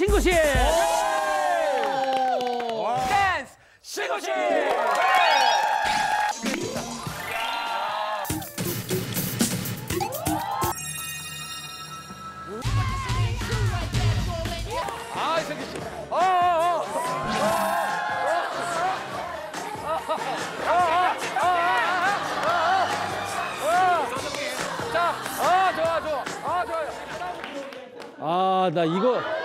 신구 씨. 댄스 아 이승기 씨 어, 어, 어. 자, 아 좋아 아 좋아요 아, 나 이거.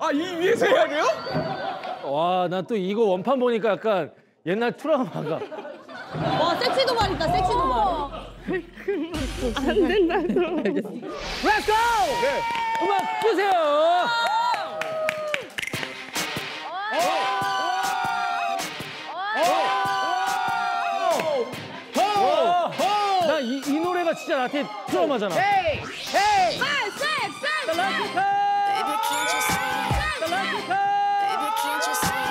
아이 위에서 해야 돼요? 와, 나 또 이거 원판 보니까 약간 옛날 트라우마가. 와 섹시 도발 있다 섹시 도발. Let's go! 음악 주세요. 이 노래가 진짜 나한테 트라우마잖아. Baby, can't you see? Baby, can't you see? 와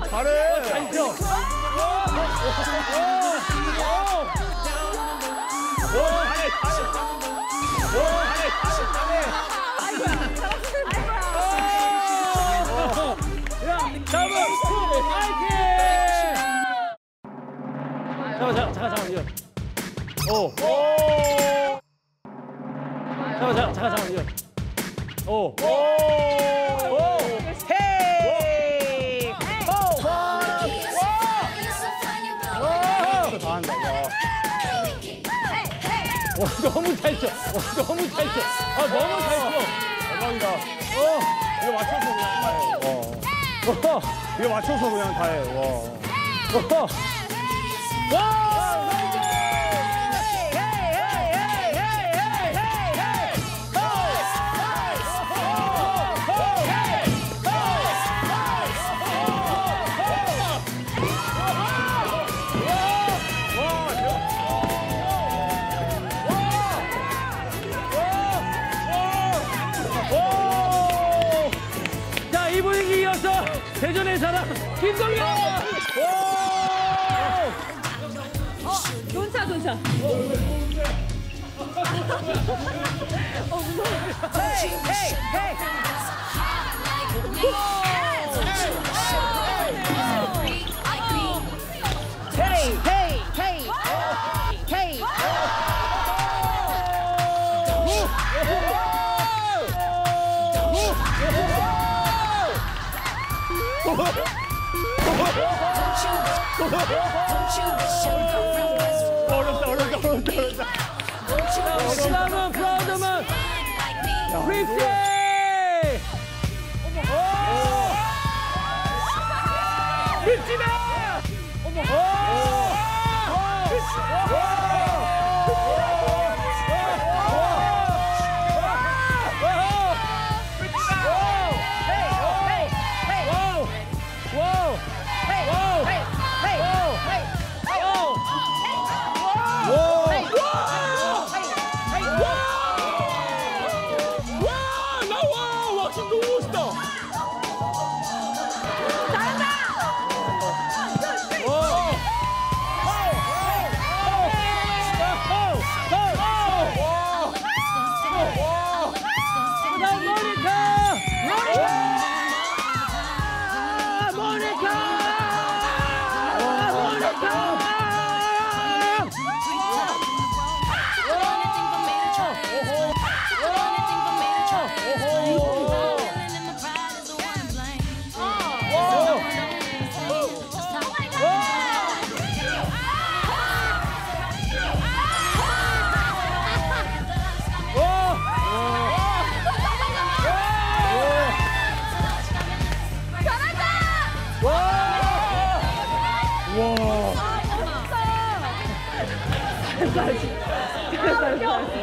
잘 잘해 오. 잠깐, 잠깐, 잠깐, 잠깐, 이거. 오. 헤이 호다 한다 와. 와, 너무 잘 쳐. 와, 너무 잘 쳐. 아, 너무 잘 쳐. 대박이다 어. 이거 맞춰서 그냥 다해 와. 어. 이거 맞춰서 그냥 다 해 와. 어. 돈차 돈차. 헤이 헤이 헤이 헤이 어렵다 어렵다 어렵다 어렵다 프라우드만, 프라우드만! 크리스티! 믿지마!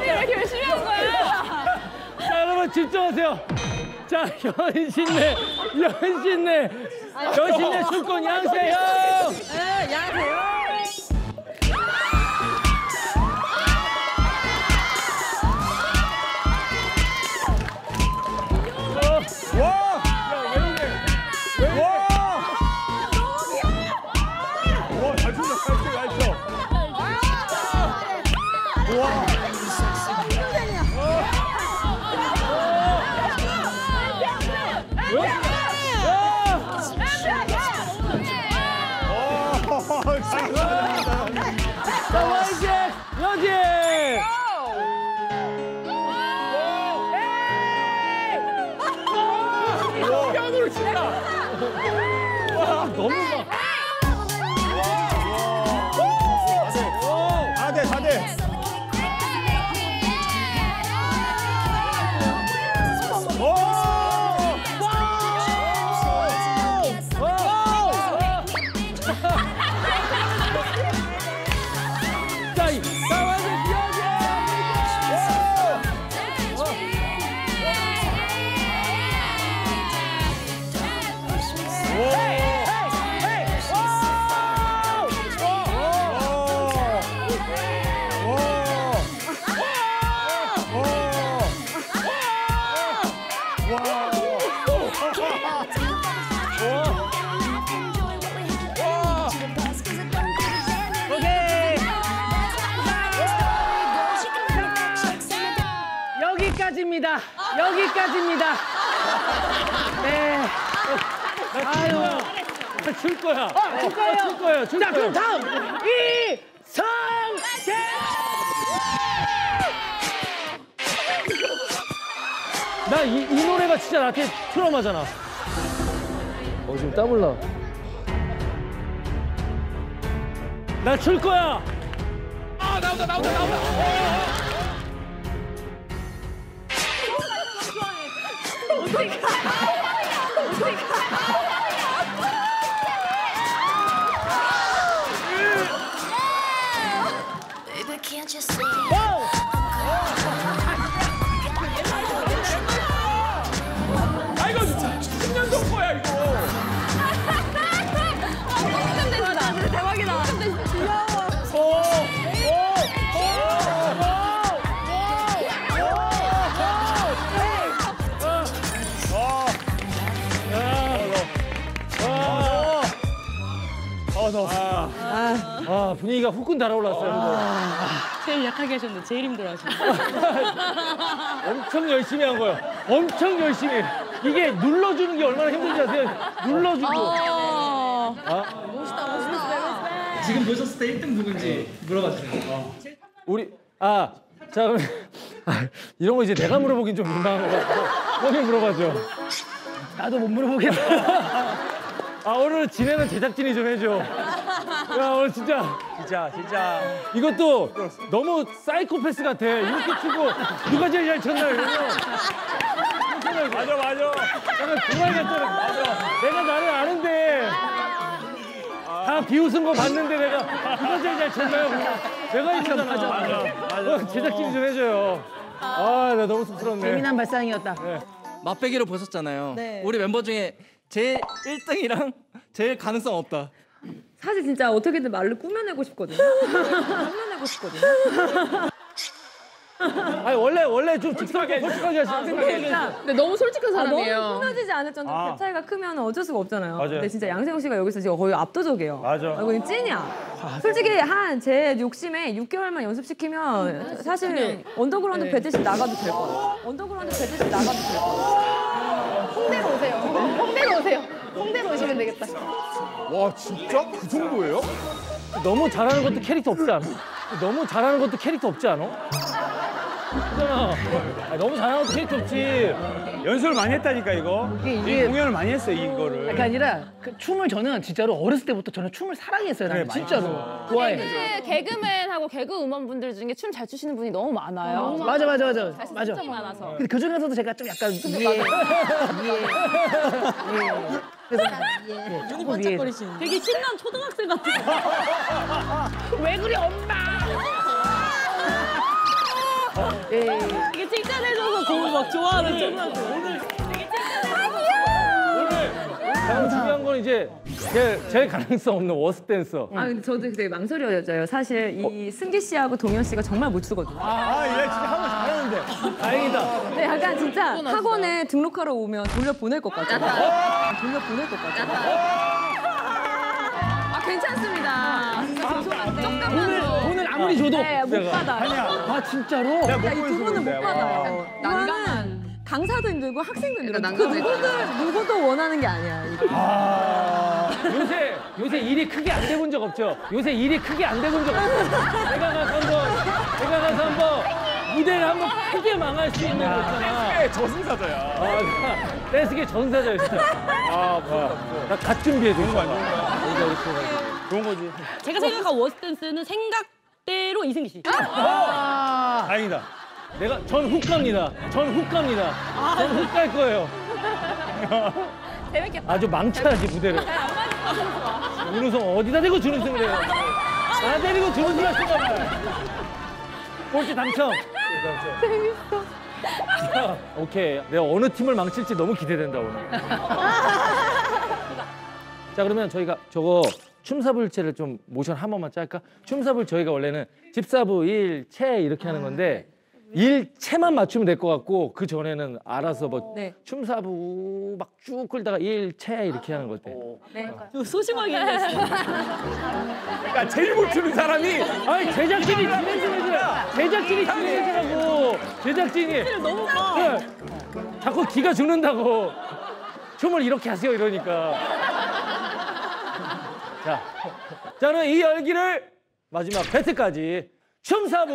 이렇게 열심히 한 거야. 자, 여러분 집중하세요. 자, 연신내, 연신내, 연신내 술꾼 양세형. 네, 양세형. 여기까지입니다. 여기까지입니다. 네. 아유. 줄 거야. 줄 거예요. 줄 거예요. 줄 자, 그럼 다음 이 나 이 이 노래가 진짜 나한테 트라우마잖아. 어 지금 땀을 나. 나줄 거야. 아 나온다 나온다 나온다. Baby, 어, 너. 아 분위기가 후끈 달아올랐어요. 제일 약하게 하셨는데 제일 힘들어하시네. 엄청 열심히 한 거예요. 엄청 열심히. 이게 눌러주는 게 얼마나 힘든지 아세요? 눌러주고. 지금 보셨을 때 1등 누군지 물어봐 주세요. 우리 아, 자 그럼 아, 이런 거 이제 내가 물어보긴 좀 민망한 거 같고 형이 물어봐줘. 나도 못 물어보겠다. 아 오늘 진행은 제작진이 좀 해줘. 야 오늘 진짜 진짜, 진짜. 이것도 너무 사이코패스 같아. 이렇게 치고 누가 제일 잘 쳤나 이러면 맞아, 맞아. 약간 그말 같잖아. 맞아. 내가 나를 아는데 다 비웃은 거 봤는데 내가 누가 제일 잘 쳤나요? 내가 이잖아. 맞아, 맞아. 제작진이 좀 해줘요. 아, 나 너무 쑥스럽네. 재미난 발상이었다. 맛배기로 보셨잖아요. 네. 우리 멤버 중에 제일 1등이랑 제일 가능성 없다. 사실 진짜 어떻게든 말로 꾸며내고 싶거든요. 꾸며내고 싶거든요. 아니 원래 원래 좀 직설하게 솔직하게 하시는 그러니까 근데 너무 솔직한 사람이에요. 너무 꾸며지지 않을 정도로 아. 갭 차이가 크면 어쩔 수가 없잖아요. 맞아요. 근데 진짜 양세형 씨가 여기서 지금 거의 압도적이에요. 맞아. 아, 이건 찐이야. 솔직히 한 제 욕심에 6개월만 연습시키면 사실 언더그라운드 배드십 나가도 될 거예요. 언더그라운드 배드십 나가도 될 거예요. 홍대로 오세요. 홍대로 오세요. 홍대로 오시면 되겠다. 와, 진짜? 그 정도예요? 너무 잘하는 것도 캐릭터 없지 않아? 너무 잘하는 것도 캐릭터 없지 않아? 그잖아. 아니, 너무 잘하는 것도 캐릭터 없지. 연습을 많이 했다니까, 이거. 이 공연을 많이 했어요, 이거를. 그게 아니라 그 춤을 저는 진짜로 어렸을 때부터 저는 춤을 사랑했어요. 나는 진짜로 좋아해. 개그, 개 그맨하고 개그 우먼분들 중에 춤 잘 추시는 분이 너무 많아요. 맞아 맞아 맞아 맞아. 진짜 많아서. 근데 그 중에서도 제가 좀 약간 위에 그래서 예, 조금 위에 번쩍거리시는. 되게 신난 초등학생 같아. 왜 그래 엄마? 이게 칭찬해줘서 고막 좋아하는 초등학생. 오늘 가장 중요한 건 이제 제일, 제일 가능성 없는 워스 댄서. 아 근데 저도 되게 망설여져요. 사실 이 승기 씨하고 동현 씨가 정말 못 추거든요. 아, 얘 진짜 한번 잘하는데. 다행이다. 근데 약간 진짜 학원에 등록하러 오면 돌려 보낼 것 같잖아. 돌려 보낼 것 같잖아. 아 괜찮습니다. 진짜 죄송한데. 오늘 오늘 아무리 줘도 네, 못 받아요. 아니야. 아 진짜로 내가 야, 못이두 보여서 분은 못 그런데. 받아요. 이거는 강사도 힘들고 학생도 힘들고 그 누구도 누구도 원하는 게 아니야. 이거. 아, 요새 요새 일이 크게 안 돼 본 적 없죠? 요새 일이 크게 안 돼 본 적 없죠? 내가 가서 한번 내가 가서 한번 무대를 한번 크게 망할 수 있는 거 있잖아. 예, 저승사자야. 아, 나 댄스계 전사자야 진짜. 아, 뭐야. 나갓 준비해 줘. 좋은 거 아니야? 좋은 거지. 제가 생각한 워스 댄스는 생각대로 이승기 씨. 다행이다. 내가 전훅 갑니다. 전훅 갑니다. 전훅 갈 거예요. 재밌겠다. 아주 망쳐야지 무대를. 준우승 어디다 대고 준우승을 해요? 나 데리고 준우승 하신가 봐요. 꼴찌 당첨. 재밌어. 오케이. 내가 어느 팀을 망칠지 너무 기대된다 오늘. 자 그러면 저희가 저거 춤사불체를 좀 모션 한 번만 짤까? 춤사불 저희가 원래는 집사부 일체 이렇게 하는 건데 일체만 맞추면 될 것 같고 그 전에는 알아서 뭐 네. 춤사부 막 쭉 끌다가 일체 이렇게 하는 거 어때? 네. 소심하게 했어. 야, 제일 못 추는 사람이 아니 제작진이 진행해줘야 제작진이 진행해주라고 제작진이 너무 봐. 네. 자꾸 기가 죽는다고 춤을 이렇게 하세요 이러니까 자 저는 이 열기를 마지막 배트까지 춤사부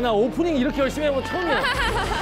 나 오프닝 이렇게 열심히 해본 거 처음이야